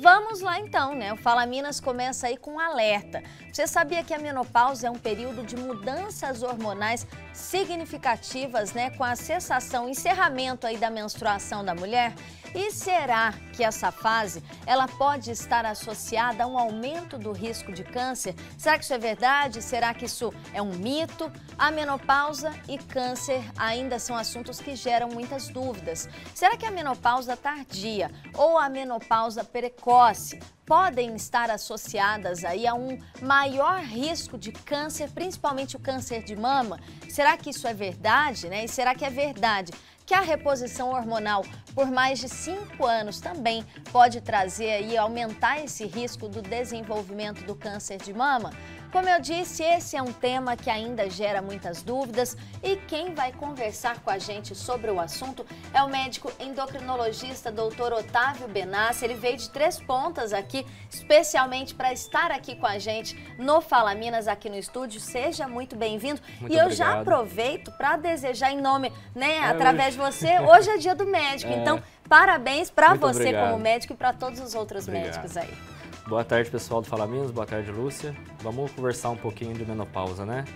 Vamos lá então, né? O Fala Minas começa aí com um alerta. Você sabia que a menopausa é um período de mudanças hormonais significativas, né? Com a cessação, encerramento aí da menstruação da mulher? E será que essa fase ela pode estar associada a um aumento do risco de câncer? Será que isso é verdade? Será que isso é um mito? A menopausa e câncer ainda são assuntos que geram muitas dúvidas. Será que a menopausa tardia ou a menopausa precoce podem estar associadas aí a um maior risco de câncer, principalmente o câncer de mama? Será que isso é verdade, né? E será que é verdade que a reposição hormonal por mais de 5 anos também pode trazer e aumentar esse risco do desenvolvimento do câncer de mama? Como eu disse, esse é um tema que ainda gera muitas dúvidas e quem vai conversar com a gente sobre o assunto é o médico endocrinologista Dr. Otávio Benassi. Ele veio de Três Pontas aqui, especialmente para estar aqui com a gente no Fala Minas aqui no estúdio. Seja muito bem-vindo. E eu obrigado. já aproveito para desejar em nome, né, é através de você, hoje é dia do médico. É. Então, parabéns para você obrigado. como médico e para todos os outros obrigado. médicos aí. Boa tarde, pessoal do Fala Minas. Boa tarde, Lúcia. Vamos conversar um pouquinho de menopausa, né?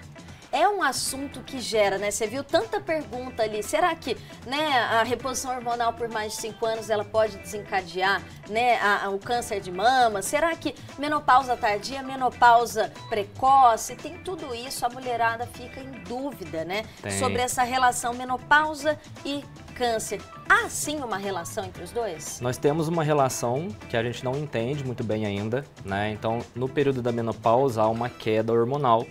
É um assunto que gera, né? Você viu tanta pergunta ali. Será que, né, a reposição hormonal por mais de 5 anos ela pode desencadear, né, a, a, o câncer de mama? Será que menopausa tardia, menopausa precoce, tem tudo isso? A mulherada fica em dúvida, né, tem. sobre essa relação menopausa e câncer. Há sim uma relação entre os dois? Nós temos uma relação que a gente não entende muito bem ainda, né? Então, no período da menopausa há uma queda hormonal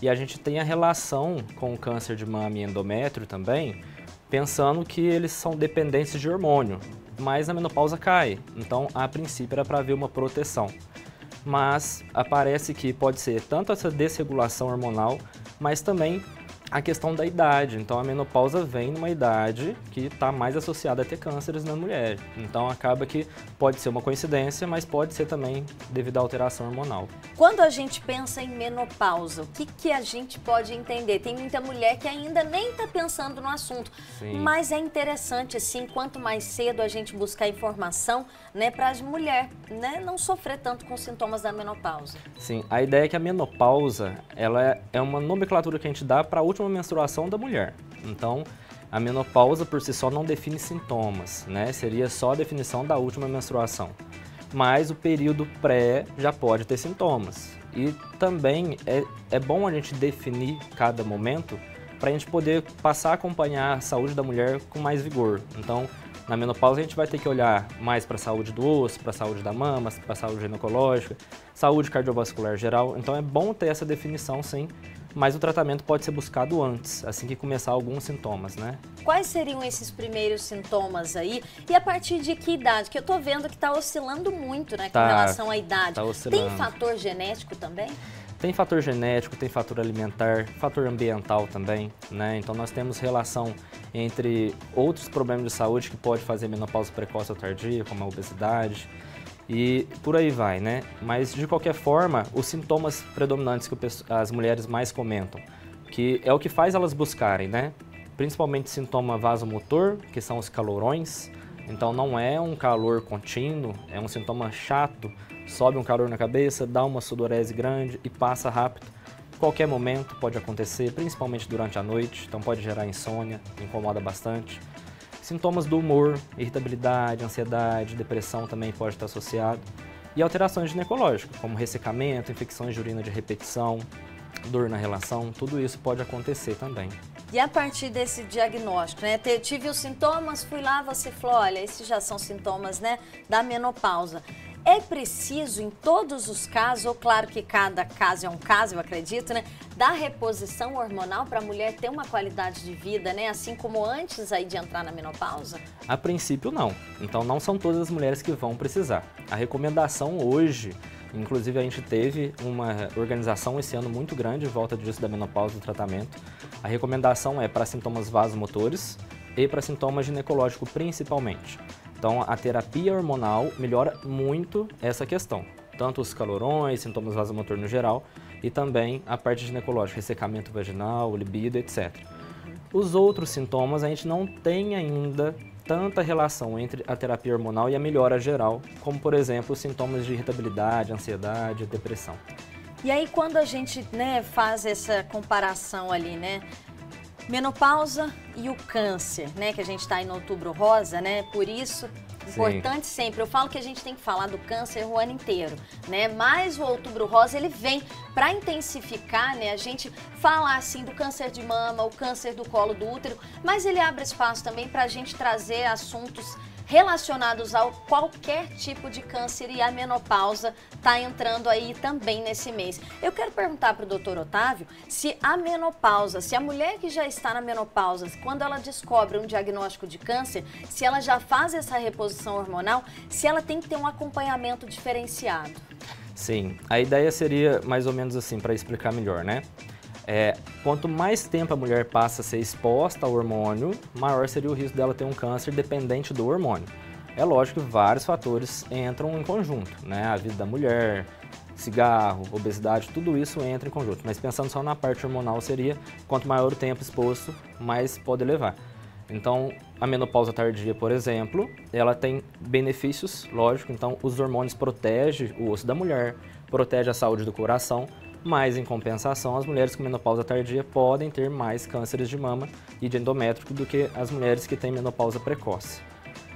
e a gente tem a relação com o câncer de mama e endométrio também, pensando que eles são dependentes de hormônio, mas a menopausa cai. Então, a princípio era para haver uma proteção. Mas aparece que pode ser tanto essa desregulação hormonal, mas também a questão da idade. Então, a menopausa vem numa idade que está mais associada a ter cânceres na mulher. Então, acaba que pode ser uma coincidência, mas pode ser também devido à alteração hormonal. Quando a gente pensa em menopausa, o que, que a gente pode entender? Tem muita mulher que ainda nem está pensando no assunto, Sim. mas é interessante, assim, quanto mais cedo a gente buscar informação, né, para as mulheres né, não sofrer tanto com sintomas da menopausa. Sim, a ideia é que a menopausa, ela é uma nomenclatura que a gente dá para a última menstruação da mulher. Então, a menopausa por si só não define sintomas, né? Seria só a definição da última menstruação. Mas o período pré já pode ter sintomas. E também é, é bom a gente definir cada momento para a gente poder passar a acompanhar a saúde da mulher com mais vigor. Então, na menopausa a gente vai ter que olhar mais para a saúde do osso, para a saúde da mama, para a saúde ginecológica, saúde cardiovascular geral. Então é bom ter essa definição sim, mas o tratamento pode ser buscado antes, assim que começar alguns sintomas, né? Quais seriam esses primeiros sintomas aí? E a partir de que idade? Que eu tô vendo que está oscilando muito, né, com Tá, relação à idade. tá oscilando. Tem fator genético também? Tem fator genético, tem fator alimentar, fator ambiental também, né? Então nós temos relação entre outros problemas de saúde que pode fazer menopausa precoce ou tardia, como a obesidade, e por aí vai, né? Mas de qualquer forma, os sintomas predominantes que as mulheres mais comentam, que é o que faz elas buscarem, né? Principalmente sintoma vasomotor, que são os calorões. Então não é um calor contínuo, é um sintoma chato, sobe um calor na cabeça, dá uma sudorese grande e passa rápido. Qualquer momento pode acontecer, principalmente durante a noite, então pode gerar insônia, incomoda bastante. Sintomas do humor, irritabilidade, ansiedade, depressão também pode estar associado. E alterações ginecológicas, como ressecamento, infecções de urina de repetição, dor na relação, tudo isso pode acontecer também. E a partir desse diagnóstico, né? Tive os sintomas, fui lá, você falou, olha, esses já são sintomas, né, da menopausa. É preciso, em todos os casos, ou claro que cada caso é um caso, eu acredito, né? Da reposição hormonal para a mulher ter uma qualidade de vida, né? Assim como antes aí de entrar na menopausa? A princípio, não. Então, não são todas as mulheres que vão precisar. A recomendação hoje, inclusive a gente teve uma organização esse ano muito grande em volta disso da menopausa do tratamento. A recomendação é para sintomas vasomotores e para sintomas ginecológicos principalmente. Então, a terapia hormonal melhora muito essa questão. Tanto os calorões, sintomas vasomotor no geral, e também a parte ginecológica, ressecamento vaginal, libido, etc. Os outros sintomas a gente não tem ainda tanta relação entre a terapia hormonal e a melhora geral, como por exemplo sintomas de irritabilidade, ansiedade, depressão. E aí quando a gente né, faz essa comparação ali, né? Menopausa e o câncer, né? Que a gente está em outubro rosa, né? Por isso Importante Sim. sempre. Eu falo que a gente tem que falar do câncer o ano inteiro, né? Mas o Outubro Rosa ele vem para intensificar, né? A gente fala assim do câncer de mama, o câncer do colo do útero, mas ele abre espaço também para a gente trazer assuntos relacionados a qualquer tipo de câncer e a menopausa está entrando aí também nesse mês. Eu quero perguntar para o doutor Otávio se a menopausa, se a mulher que já está na menopausa, quando ela descobre um diagnóstico de câncer, se ela já faz essa reposição hormonal, se ela tem que ter um acompanhamento diferenciado. Sim, a ideia seria mais ou menos assim, para explicar melhor, né? É, quanto mais tempo a mulher passa a ser exposta ao hormônio, maior seria o risco dela ter um câncer dependente do hormônio. É lógico que vários fatores entram em conjunto, né? A vida da mulher, cigarro, obesidade, tudo isso entra em conjunto. Mas pensando só na parte hormonal, seria quanto maior o tempo exposto, mais pode levar. Então, a menopausa tardia, por exemplo, ela tem benefícios, lógico. Então, os hormônios protegem o osso da mulher, protege a saúde do coração, mas em compensação, as mulheres com menopausa tardia podem ter mais cânceres de mama e de endométrio do que as mulheres que têm menopausa precoce.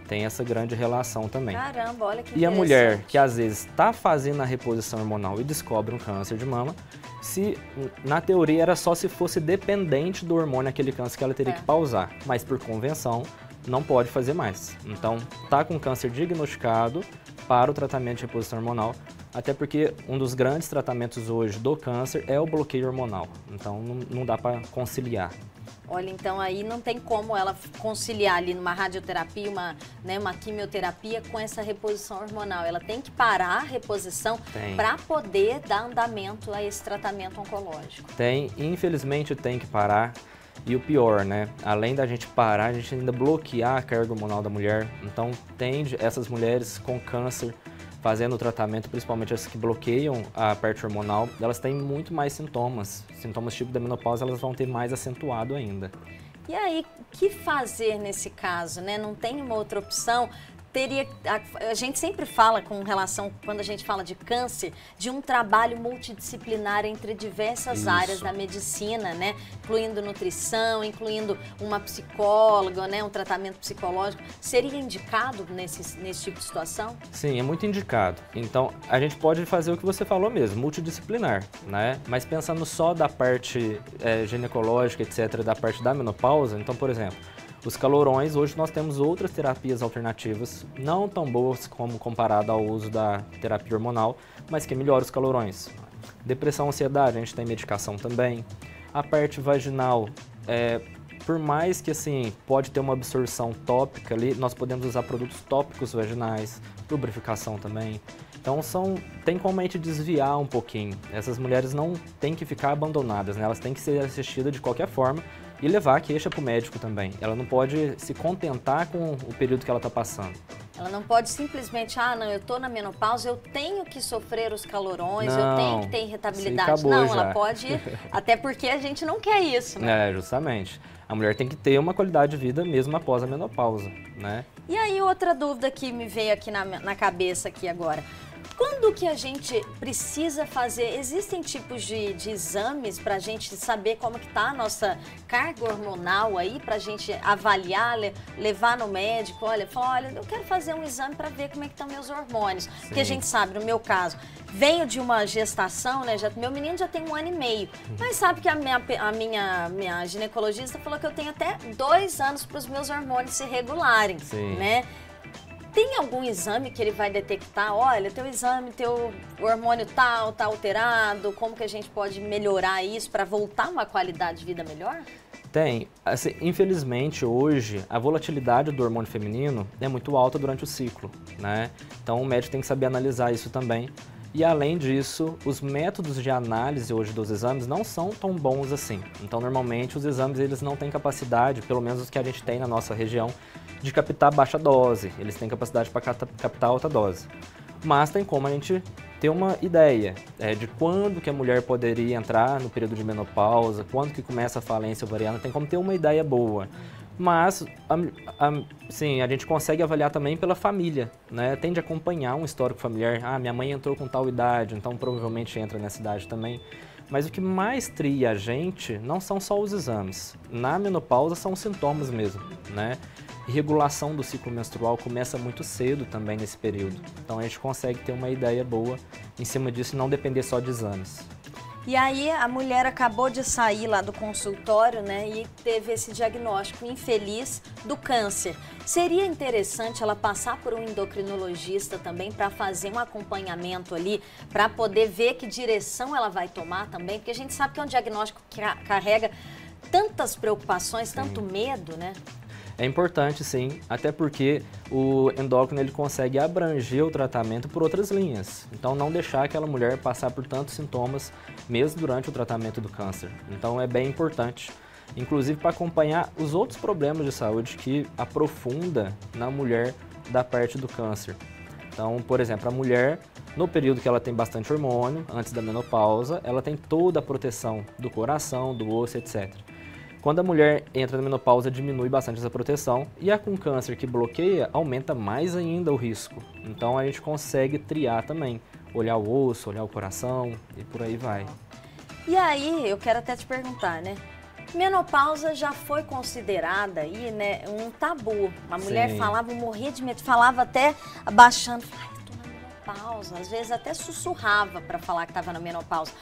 Tem essa grande relação também. Caramba, olha que E a mulher que às vezes está fazendo a reposição hormonal e descobre um câncer de mama, se na teoria era só se fosse dependente do hormônio aquele câncer que ela teria é. que pausar, mas por convenção não pode fazer mais. Então, tá com câncer diagnosticado para o tratamento de reposição hormonal, até porque um dos grandes tratamentos hoje do câncer é o bloqueio hormonal. Então não, não dá para conciliar. Olha, então aí não tem como ela conciliar ali numa radioterapia, uma, né, uma quimioterapia com essa reposição hormonal. Ela tem que parar a reposição para poder dar andamento a esse tratamento oncológico. Tem, infelizmente tem que parar. E o pior, né? Além da gente parar, a gente ainda bloquear a carga hormonal da mulher. Então, tende essas mulheres com câncer fazendo o tratamento, principalmente as que bloqueiam a parte hormonal, elas têm muito mais sintomas. Sintomas tipo da menopausa, elas vão ter mais acentuado ainda. E aí, o que fazer nesse caso, né? Não tem uma outra opção? Teria. A, a, gente sempre fala com relação, quando a gente fala de câncer, de um trabalho multidisciplinar entre diversas Isso. áreas da medicina, né? Incluindo nutrição, incluindo uma psicóloga, né? Um tratamento psicológico. Seria indicado nesse, nesse tipo de situação? Sim, é muito indicado. Então, a gente pode fazer o que você falou mesmo, multidisciplinar, né? Mas pensando só da parte é, ginecológica, etc., da parte da menopausa, então, por exemplo, os calorões, hoje nós temos outras terapias alternativas, não tão boas como comparado ao uso da terapia hormonal, mas que melhoram os calorões. Depressão, ansiedade, a gente tem medicação também. A parte vaginal, é, por mais que assim, pode ter uma absorção tópica ali, nós podemos usar produtos tópicos vaginais, lubrificação também. Então são, tem como a gente desviar um pouquinho. Essas mulheres não têm que ficar abandonadas, né? elas têm que ser assistidas de qualquer forma e levar a queixa para o médico também. Ela não pode se contentar com o período que ela está passando. Ela não pode simplesmente, ah, não, eu estou na menopausa, eu tenho que sofrer os calorões, não, eu tenho que ter irritabilidade. Não, já. ela pode, até porque a gente não quer isso, né? É, justamente. A mulher tem que ter uma qualidade de vida mesmo após a menopausa, né? E aí, outra dúvida que me veio aqui na, na cabeça aqui agora. Quando que a gente precisa fazer? Existem tipos de, de exames para a gente saber como que está a nossa carga hormonal aí, para a gente avaliar, levar no médico, olha, olha, eu quero fazer um exame para ver como é que estão meus hormônios. Sim. Porque a gente sabe, no meu caso, venho de uma gestação, né? Já, meu menino já tem um ano e meio. Mas sabe que a minha, a minha, minha ginecologista falou que eu tenho até dois anos para os meus hormônios se regularem, Sim. né? Tem algum exame que ele vai detectar? Olha, teu exame, teu hormônio tal, tá alterado. Como que a gente pode melhorar isso para voltar uma qualidade de vida melhor? Tem. Assim, infelizmente, hoje, a volatilidade do hormônio feminino é muito alta durante o ciclo, né? Então, o médico tem que saber analisar isso também. E além disso, os métodos de análise hoje dos exames não são tão bons assim. Então, normalmente, os exames eles não têm capacidade, pelo menos os que a gente tem na nossa região, de captar baixa dose, eles têm capacidade para captar alta dose. Mas tem como a gente ter uma ideia é, de quando que a mulher poderia entrar no período de menopausa, quando que começa a falência ovariana, tem como ter uma ideia boa. Mas, a, a, sim, a gente consegue avaliar também pela família, né? Tende a acompanhar um histórico familiar. Ah, minha mãe entrou com tal idade, então provavelmente entra nessa idade também. Mas o que mais tria a gente não são só os exames. Na menopausa são os sintomas mesmo, né? Regulação do ciclo menstrual começa muito cedo também nesse período. Então a gente consegue ter uma ideia boa em cima disso e não depender só de exames. E aí a mulher acabou de sair lá do consultório, né, e teve esse diagnóstico infeliz do câncer. Seria interessante ela passar por um endocrinologista também para fazer um acompanhamento ali, para poder ver que direção ela vai tomar também, porque a gente sabe que é um diagnóstico que carrega tantas preocupações, tanto medo, né? É importante sim, até porque o endócrino ele consegue abranger o tratamento por outras linhas. Então não deixar aquela mulher passar por tantos sintomas mesmo durante o tratamento do câncer. Então é bem importante, inclusive para acompanhar os outros problemas de saúde que aprofunda na mulher da parte do câncer. Então, por exemplo, a mulher no período que ela tem bastante hormônio, antes da menopausa, ela tem toda a proteção do coração, do osso, etc. Quando a mulher entra na menopausa, diminui bastante essa proteção e a com câncer que bloqueia, aumenta mais ainda o risco. Então a gente consegue triar também, olhar o osso, olhar o coração e por aí vai. E aí, eu quero até te perguntar, né? Menopausa já foi considerada aí, né, um tabu. A mulher Sim. falava, morria de medo, falava até abaixando, ai, tô na menopausa, às vezes até sussurrava para falar que estava na menopausa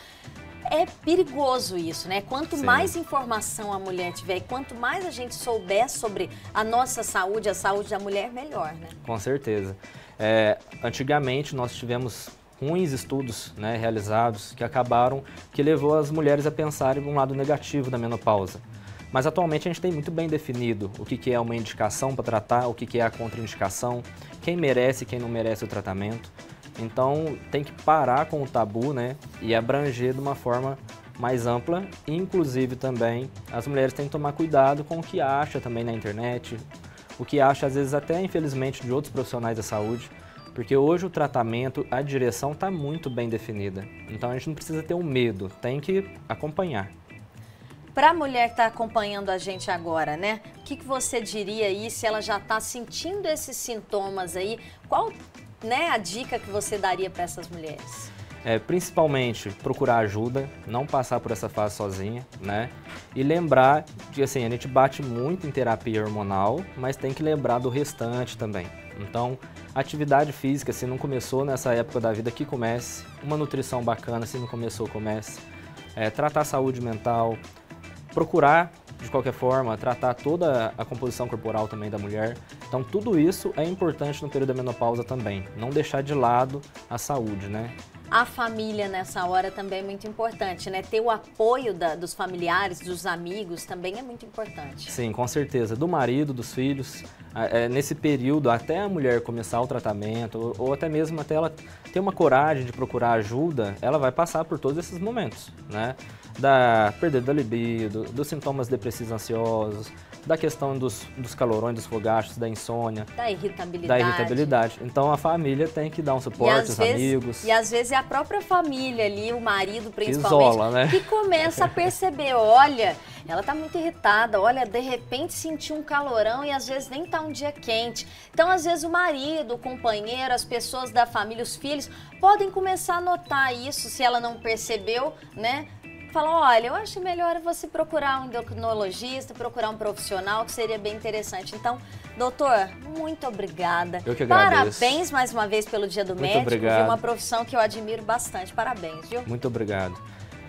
é perigoso isso, né? Quanto Sim. mais informação a mulher tiver, quanto mais a gente souber sobre a nossa saúde, a saúde da mulher, melhor, né? Com certeza. É, antigamente nós tivemos ruins estudos né, realizados que acabaram, que levou as mulheres a pensarem um lado negativo da menopausa. Mas atualmente a gente tem muito bem definido o que, que é uma indicação para tratar, o que, que é a contraindicação, quem merece e quem não merece o tratamento. Então tem que parar com o tabu, né? E abranger de uma forma mais ampla. Inclusive também as mulheres têm que tomar cuidado com o que acha também na internet, o que acha às vezes até infelizmente de outros profissionais da saúde, porque hoje o tratamento, a direção está muito bem definida. Então a gente não precisa ter um medo, tem que acompanhar. Para a mulher que está acompanhando a gente agora, né? O que, que você diria aí se ela já está sentindo esses sintomas aí? Qual né, a dica que você daria para essas mulheres? É, principalmente procurar ajuda, não passar por essa fase sozinha, né? E lembrar que assim, a gente bate muito em terapia hormonal, mas tem que lembrar do restante também. Então, atividade física, se não começou nessa época da vida, que comece. Uma nutrição bacana, se não começou, comece. É, tratar a saúde mental, procurar de qualquer forma, tratar toda a composição corporal também da mulher. Então, tudo isso é importante no período da menopausa também. Não deixar de lado a saúde, né? A família nessa hora também é muito importante, né? Ter o apoio da, dos familiares, dos amigos também é muito importante. Sim, com certeza. Do marido, dos filhos. É, nesse período, até a mulher começar o tratamento, ou, ou até mesmo até ela ter uma coragem de procurar ajuda, ela vai passar por todos esses momentos, né? Da perda da libido, dos sintomas depressivos ansiosos, da questão dos, dos calorões, dos fogachos, da insônia. Da irritabilidade. Da irritabilidade. Então a família tem que dar um suporte, os vezes, amigos. E às vezes é a própria família ali, o marido principalmente, que, isola, né? que começa a perceber, olha, ela tá muito irritada, olha, de repente sentiu um calorão e às vezes nem tá um dia quente. Então às vezes o marido, o companheiro, as pessoas da família, os filhos, podem começar a notar isso, se ela não percebeu, né? Falam, olha, eu acho melhor você procurar um endocrinologista, procurar um profissional, que seria bem interessante. Então, doutor, muito obrigada. Eu que agradeço. Parabéns mais uma vez pelo Dia do muito Médico. Obrigado. Viu? Uma profissão que eu admiro bastante. Parabéns, viu? Muito obrigado.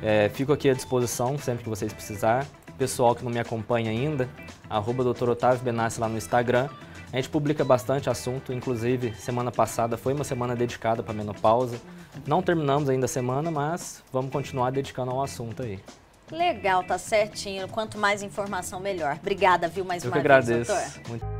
É, fico aqui à disposição sempre que vocês precisar. Pessoal que não me acompanha ainda, arroba doutor Otávio Benassi lá no Instagram. A gente publica bastante assunto, inclusive semana passada foi uma semana dedicada para menopausa. Não terminamos ainda a semana, mas vamos continuar dedicando ao assunto aí. Legal, tá certinho. Quanto mais informação, melhor. Obrigada, viu, mais Eu uma que vez, agradeço. doutor. Muito...